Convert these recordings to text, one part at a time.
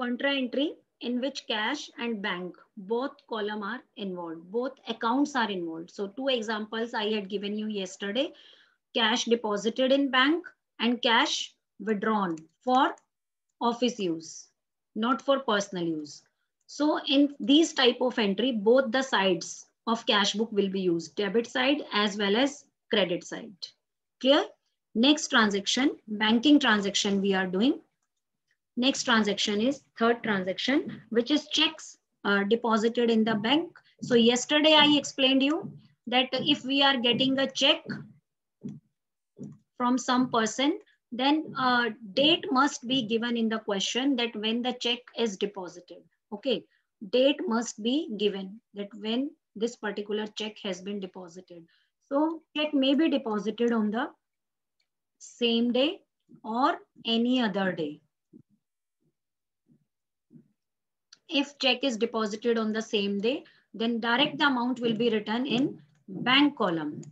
contra entry in which cash and bank both column are involved both accounts are involved. So two examples i had given you yesterday cash deposited in bank and cash withdrawn for office use not for personal use. So in these type of entry both the sides of cash book will be used debit side as well as credit side. Clear? Next transaction banking transaction we are doing Next transaction is third transaction, which is checks uh, deposited in the bank. So yesterday I explained you that if we are getting a check from some person, then a date must be given in the question that when the check is deposited. Okay, date must be given that when this particular check has been deposited. So check may be deposited on the same day or any other day. If check is deposited on the same day, then direct the amount will be written in bank column.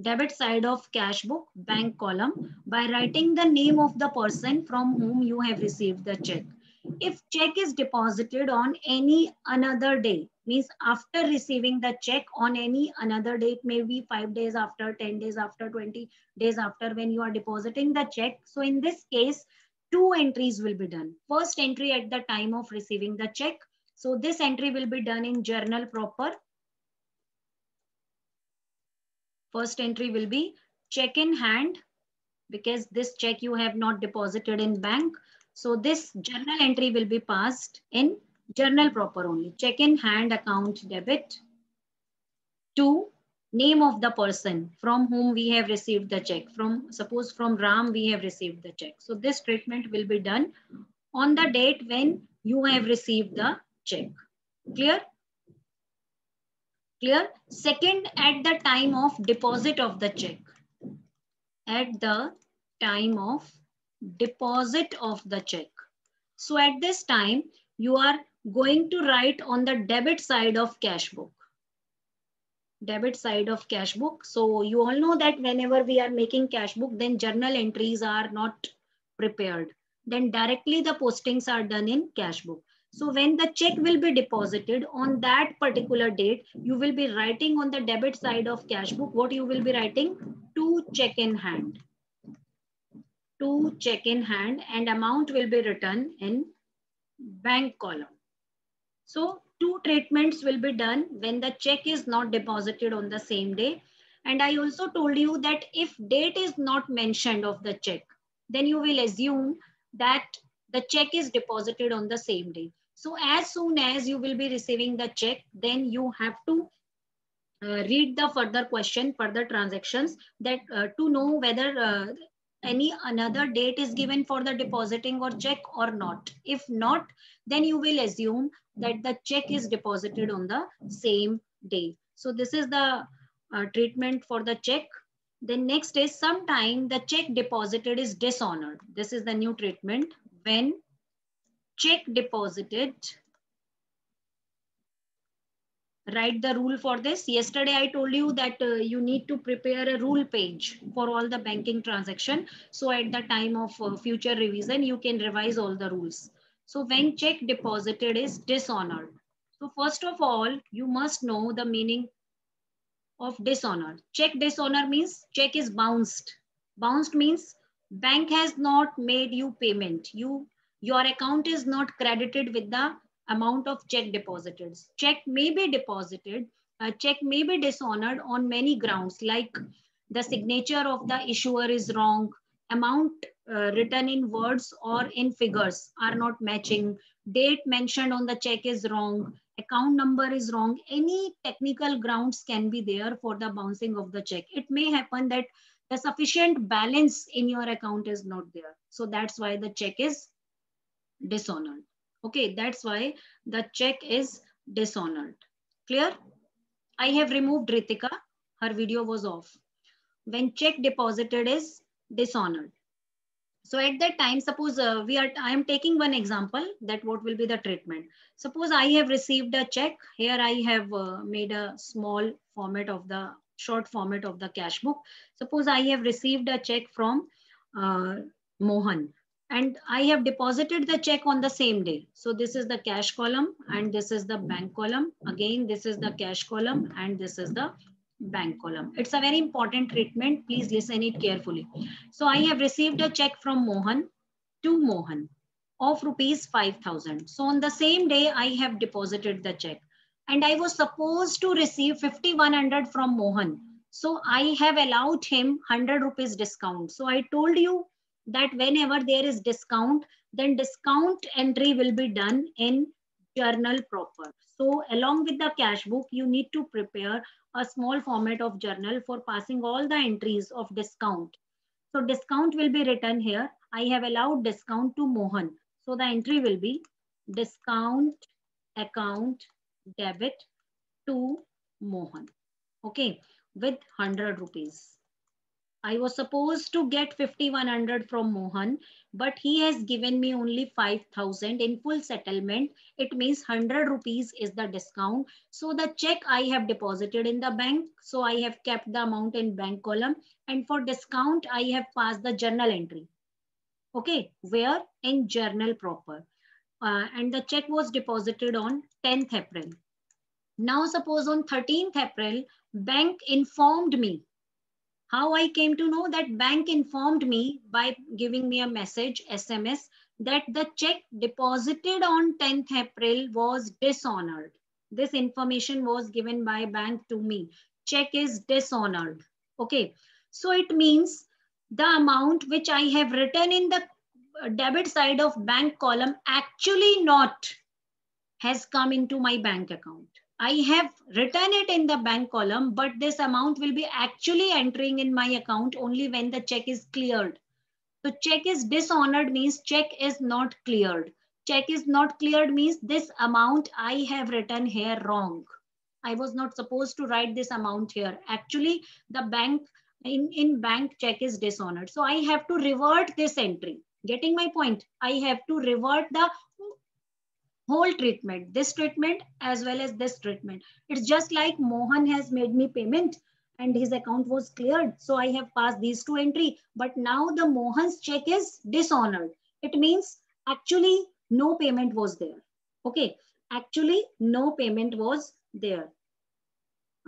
Debit side of cash book, bank column by writing the name of the person from whom you have received the check. If check is deposited on any another day, means after receiving the check on any another date, maybe five days after, 10 days after, 20 days after when you are depositing the check. So in this case, two entries will be done. First entry at the time of receiving the check. So this entry will be done in journal proper. First entry will be check in hand because this check you have not deposited in bank. So this journal entry will be passed in journal proper only. Check in hand account debit. Two, name of the person from whom we have received the check. From suppose from Ram we have received the check. So this treatment will be done on the date when you have received the check. Clear? Clear? Second, at the time of deposit of the check. At the time of deposit of the check. So at this time, you are going to write on the debit side of cash book debit side of cash book. So you all know that whenever we are making cash book, then journal entries are not prepared. Then directly the postings are done in cash book. So when the check will be deposited on that particular date, you will be writing on the debit side of cash book, what you will be writing? To check in hand. To check in hand and amount will be written in bank column. So two treatments will be done when the check is not deposited on the same day. And I also told you that if date is not mentioned of the check, then you will assume that the check is deposited on the same day. So as soon as you will be receiving the check, then you have to uh, read the further question, further transactions that uh, to know whether uh, any another date is given for the depositing or check or not. If not, then you will assume that the check is deposited on the same day. So this is the uh, treatment for the check. Then next is sometime the check deposited is dishonored. This is the new treatment when check deposited write the rule for this. Yesterday, I told you that uh, you need to prepare a rule page for all the banking transaction. So at the time of uh, future revision, you can revise all the rules. So when check deposited is dishonored. So first of all, you must know the meaning of dishonor. Check dishonor means check is bounced. Bounced means bank has not made you payment. You Your account is not credited with the amount of check deposited. Check may be deposited, a check may be dishonored on many grounds like the signature of the issuer is wrong, amount uh, written in words or in figures are not matching, date mentioned on the check is wrong, account number is wrong. Any technical grounds can be there for the bouncing of the check. It may happen that the sufficient balance in your account is not there. So that's why the check is dishonored. Okay, that's why the check is dishonored. Clear? I have removed Ritika. Her video was off. When check deposited is dishonored. So at that time, suppose uh, we are, I am taking one example that what will be the treatment. Suppose I have received a check. Here I have uh, made a small format of the short format of the cash book. Suppose I have received a check from uh, Mohan and I have deposited the check on the same day. So this is the cash column and this is the bank column. Again, this is the cash column and this is the bank column. It's a very important treatment. Please listen it carefully. So I have received a check from Mohan to Mohan of rupees 5000. So on the same day, I have deposited the check and I was supposed to receive 5100 from Mohan. So I have allowed him 100 rupees discount. So I told you that whenever there is discount, then discount entry will be done in journal proper. So along with the cash book, you need to prepare a small format of journal for passing all the entries of discount. So discount will be written here. I have allowed discount to Mohan. So the entry will be discount account debit to Mohan. Okay, with 100 rupees. I was supposed to get 5100 from Mohan, but he has given me only 5000 in full settlement. It means 100 rupees is the discount. So the check I have deposited in the bank. So I have kept the amount in bank column. And for discount, I have passed the journal entry. Okay, where in journal proper. Uh, and the check was deposited on 10th April. Now suppose on 13th April, bank informed me how I came to know that bank informed me by giving me a message, SMS, that the check deposited on 10th April was dishonored. This information was given by bank to me. Check is dishonored. Okay. So it means the amount which I have written in the debit side of bank column actually not has come into my bank account. I have written it in the bank column, but this amount will be actually entering in my account only when the check is cleared. So check is dishonored means check is not cleared. Check is not cleared means this amount I have written here wrong. I was not supposed to write this amount here. Actually, the bank in, in bank check is dishonored. So I have to revert this entry. Getting my point? I have to revert the whole treatment, this treatment as well as this treatment. It's just like Mohan has made me payment and his account was cleared. So I have passed these two entry, but now the Mohan's check is dishonored. It means actually no payment was there. Okay, actually no payment was there.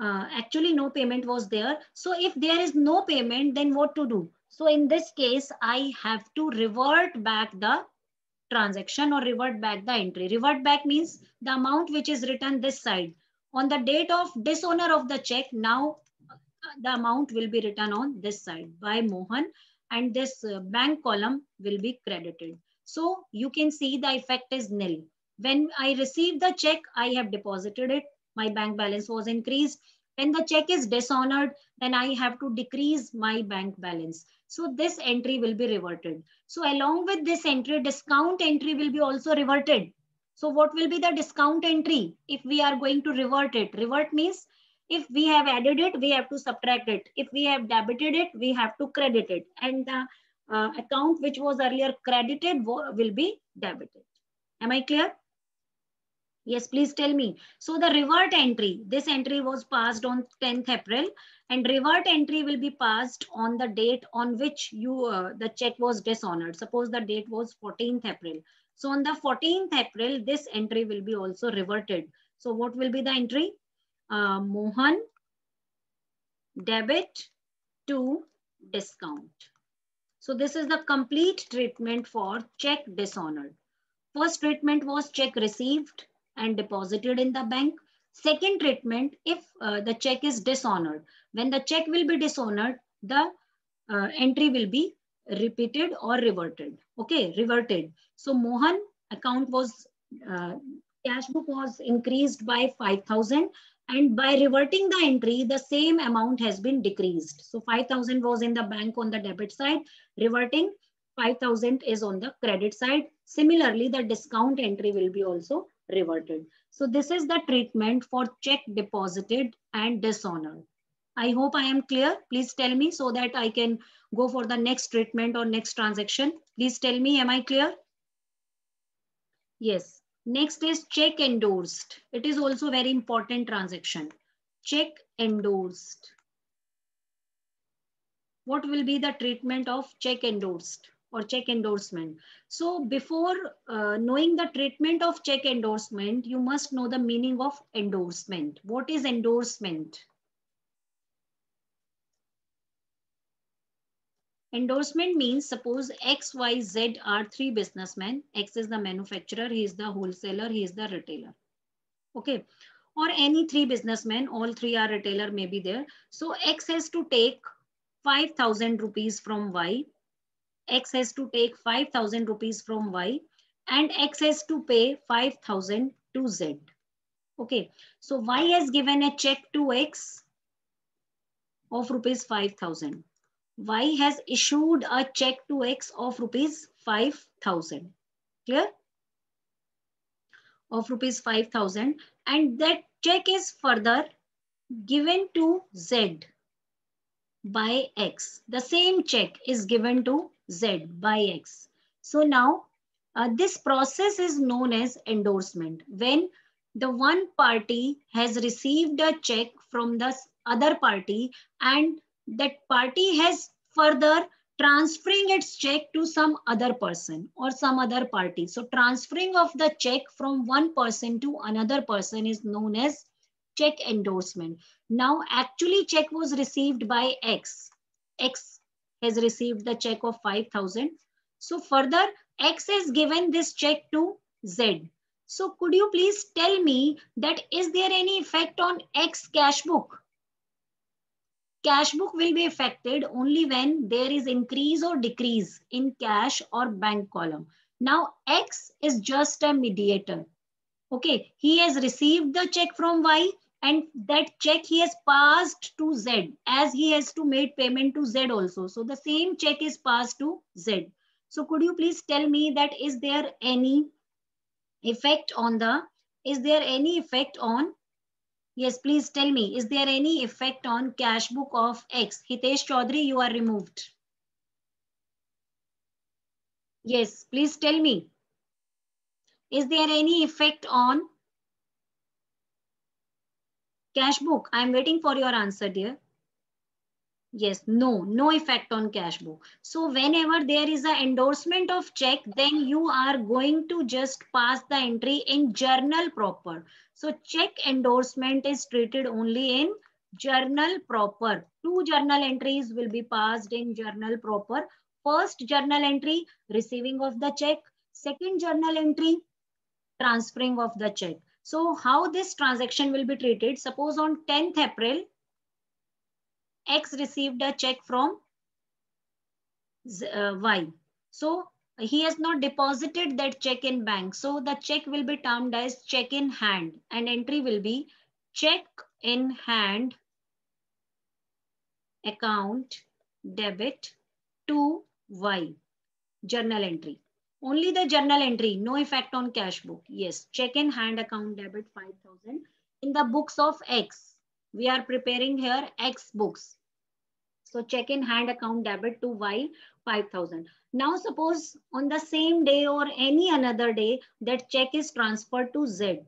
Uh, actually no payment was there. So if there is no payment, then what to do? So in this case, I have to revert back the transaction or revert back the entry. Revert back means the amount which is written this side. On the date of dishonor of the check, now the amount will be written on this side by Mohan and this uh, bank column will be credited. So you can see the effect is nil. When I received the check, I have deposited it. My bank balance was increased. When the check is dishonored, then I have to decrease my bank balance. So this entry will be reverted. So along with this entry, discount entry will be also reverted. So what will be the discount entry if we are going to revert it? Revert means if we have added it, we have to subtract it. If we have debited it, we have to credit it. And the uh, account which was earlier credited will be debited. Am I clear? Yes, please tell me. So the revert entry, this entry was passed on 10th April and revert entry will be passed on the date on which you uh, the check was dishonored. Suppose the date was 14th April. So on the 14th April, this entry will be also reverted. So what will be the entry? Uh, Mohan debit to discount. So this is the complete treatment for check dishonored. First treatment was check received and deposited in the bank. Second treatment, if uh, the check is dishonored. When the check will be dishonored, the uh, entry will be repeated or reverted. Okay, reverted. So Mohan account was, uh, cash book was increased by 5,000 and by reverting the entry, the same amount has been decreased. So 5,000 was in the bank on the debit side, reverting 5,000 is on the credit side. Similarly, the discount entry will be also reverted. So this is the treatment for check deposited and dishonored. I hope I am clear. Please tell me so that I can go for the next treatment or next transaction. Please tell me, am I clear? Yes. Next is check endorsed. It is also very important transaction. Check endorsed. What will be the treatment of check endorsed? Or check endorsement. So before uh, knowing the treatment of check endorsement, you must know the meaning of endorsement. What is endorsement? Endorsement means suppose X, Y, Z are three businessmen. X is the manufacturer, he is the wholesaler, he is the retailer. Okay. Or any three businessmen, all three are retailer may be there. So X has to take 5,000 rupees from Y. X has to take 5,000 rupees from Y and X has to pay 5,000 to Z. Okay. So Y has given a check to X of rupees 5,000 Y has issued a check to X of rupees 5,000. Clear? Of rupees 5,000 and that check is further given to Z by X. The same check is given to Z by X. So now uh, this process is known as endorsement. When the one party has received a check from the other party and that party has further transferring its check to some other person or some other party. So transferring of the check from one person to another person is known as check endorsement. Now actually check was received by X. X has received the check of 5,000. So further X has given this check to Z. So could you please tell me that is there any effect on X cash book? Cash book will be affected only when there is increase or decrease in cash or bank column. Now X is just a mediator. Okay, he has received the check from Y and that check he has passed to Z as he has to make payment to Z also. So the same check is passed to Z. So could you please tell me that is there any effect on the, is there any effect on Yes, please tell me, is there any effect on cash book of X? Hitesh Chaudhary, you are removed. Yes, please tell me. Is there any effect on cash book? I'm waiting for your answer, dear. Yes, no, no effect on cash book. So whenever there is an endorsement of check, then you are going to just pass the entry in journal proper. So check endorsement is treated only in journal proper. Two journal entries will be passed in journal proper. First journal entry, receiving of the check. Second journal entry, transferring of the check. So how this transaction will be treated? Suppose on 10th April, X received a check from uh, Y. So he has not deposited that check in bank. So the check will be termed as check in hand and entry will be check in hand account debit to Y journal entry. Only the journal entry, no effect on cash book. Yes, check in hand account debit 5000 in the books of X. We are preparing here X books. So check in hand account debit to Y 5000. Now suppose on the same day or any another day that check is transferred to Z.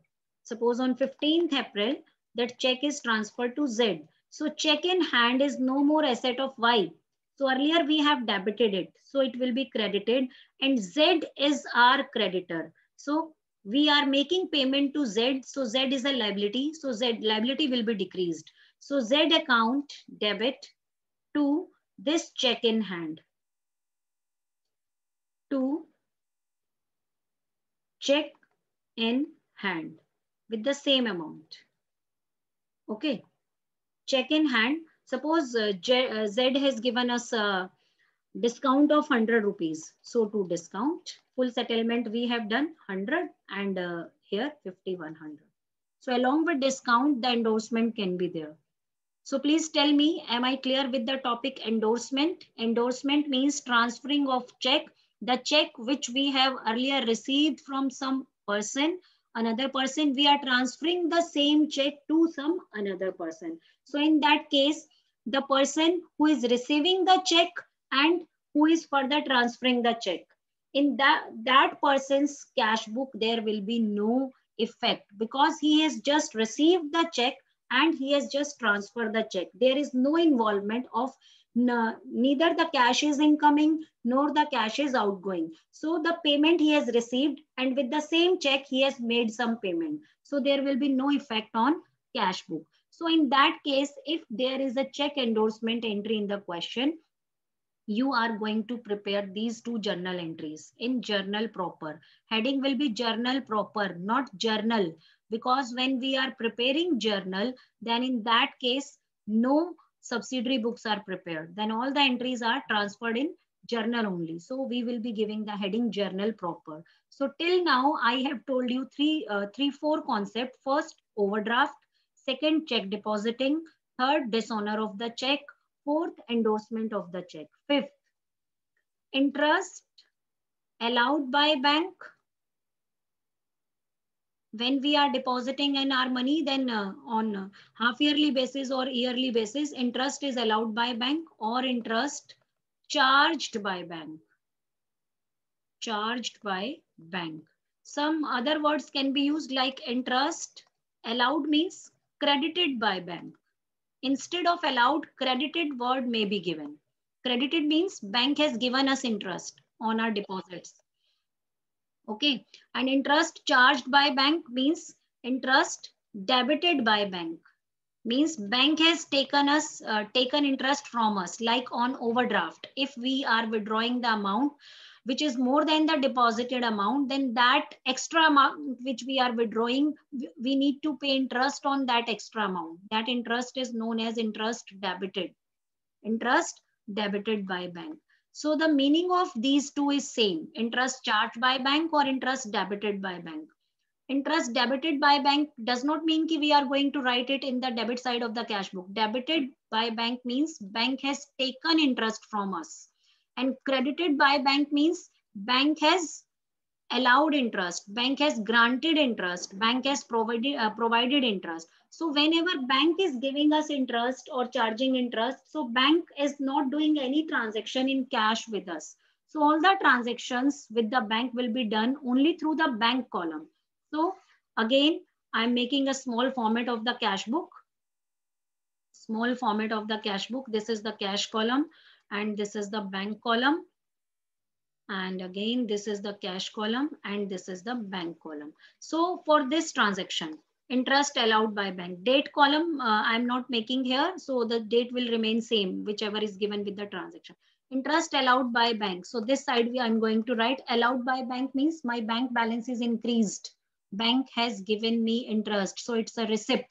Suppose on 15th April that check is transferred to Z. So check in hand is no more asset of Y. So earlier we have debited it. So it will be credited and Z is our creditor. So we are making payment to Z. So Z is a liability. So Z liability will be decreased. So Z account debit to this check in hand to check in hand with the same amount. Okay. Check in hand. Suppose uh, J, uh, Z has given us a discount of 100 rupees. So to discount, full settlement we have done 100 and uh, here 5100. So along with discount, the endorsement can be there. So please tell me, am I clear with the topic endorsement? Endorsement means transferring of check the check which we have earlier received from some person, another person, we are transferring the same check to some another person. So in that case, the person who is receiving the check and who is further transferring the check. In that, that person's cash book, there will be no effect because he has just received the check and he has just transferred the check. There is no involvement of neither the cash is incoming nor the cash is outgoing. So the payment he has received and with the same check, he has made some payment. So there will be no effect on cash book. So in that case, if there is a check endorsement entry in the question, you are going to prepare these two journal entries in journal proper. Heading will be journal proper, not journal. Because when we are preparing journal, then in that case, no subsidiary books are prepared. Then all the entries are transferred in journal only. So we will be giving the heading journal proper. So till now, I have told you three, uh, three, four concept. First, overdraft. Second, check depositing. Third, dishonor of the check. Fourth, endorsement of the check. Fifth, interest allowed by bank. When we are depositing in our money, then uh, on half yearly basis or yearly basis, interest is allowed by bank or interest charged by bank. Charged by bank. Some other words can be used like interest. Allowed means credited by bank. Instead of allowed, credited word may be given. Credited means bank has given us interest on our deposits. Okay. And interest charged by bank means interest debited by bank. Means bank has taken us, uh, taken interest from us like on overdraft. If we are withdrawing the amount, which is more than the deposited amount, then that extra amount which we are withdrawing, we need to pay interest on that extra amount. That interest is known as interest debited. Interest debited by bank. So the meaning of these two is same, interest charged by bank or interest debited by bank. Interest debited by bank does not mean that we are going to write it in the debit side of the cash book. Debited by bank means bank has taken interest from us and credited by bank means bank has allowed interest, bank has granted interest, bank has provided, uh, provided interest. So whenever bank is giving us interest or charging interest, so bank is not doing any transaction in cash with us. So all the transactions with the bank will be done only through the bank column. So again, I'm making a small format of the cash book. Small format of the cash book. This is the cash column and this is the bank column. And again, this is the cash column and this is the bank column. So for this transaction, interest allowed by bank. Date column, uh, I'm not making here. So the date will remain same, whichever is given with the transaction. Interest allowed by bank. So this side we I'm going to write allowed by bank means my bank balance is increased. Bank has given me interest. So it's a receipt.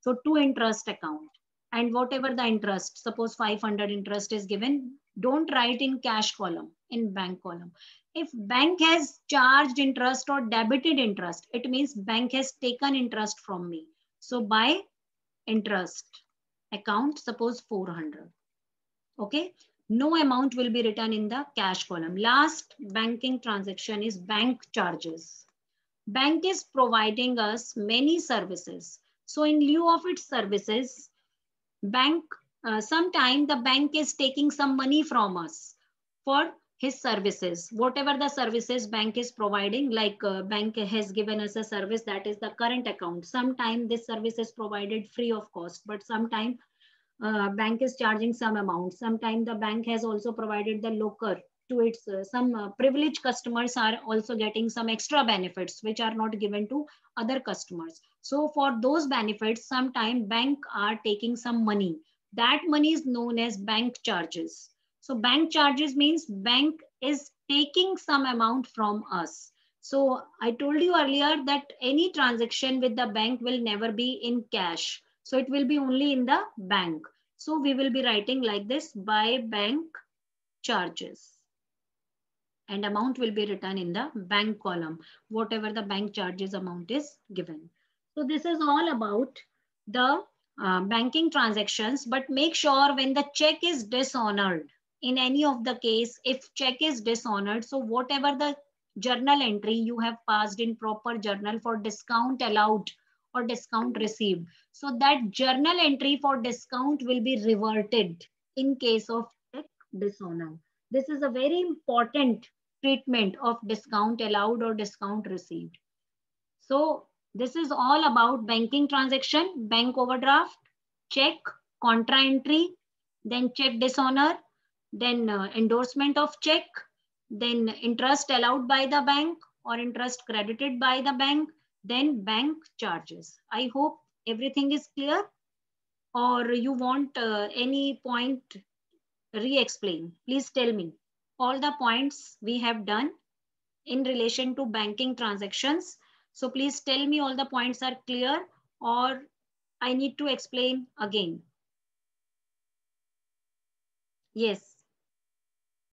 So two interest account and whatever the interest, suppose 500 interest is given, don't write in cash column, in bank column. If bank has charged interest or debited interest, it means bank has taken interest from me. So by interest account, suppose 400. Okay. No amount will be written in the cash column. Last banking transaction is bank charges. Bank is providing us many services. So in lieu of its services, bank, uh, sometime the bank is taking some money from us for his services. Whatever the services bank is providing, like uh, bank has given us a service that is the current account. Sometime this service is provided free of cost, but sometime uh, bank is charging some amount. Sometime the bank has also provided the locker to its uh, some uh, privileged customers are also getting some extra benefits which are not given to other customers so for those benefits sometime bank are taking some money. That money is known as bank charges. So bank charges means bank is taking some amount from us. So i told you earlier that any transaction with the bank will never be in cash. So it will be only in the bank. So we will be writing like this by bank charges. And amount will be written in the bank column, whatever the bank charges amount is given. So this is all about the uh, banking transactions, but make sure when the check is dishonored, in any of the case, if check is dishonored, so whatever the journal entry you have passed in proper journal for discount allowed or discount received. So that journal entry for discount will be reverted in case of check dishonor. This is a very important treatment of discount allowed or discount received. So this is all about banking transaction, bank overdraft, check, contra entry, then check dishonor, then uh, endorsement of check, then interest allowed by the bank or interest credited by the bank, then bank charges. I hope everything is clear or you want uh, any point re-explain. Please tell me all the points we have done in relation to banking transactions. So please tell me all the points are clear or I need to explain again. Yes.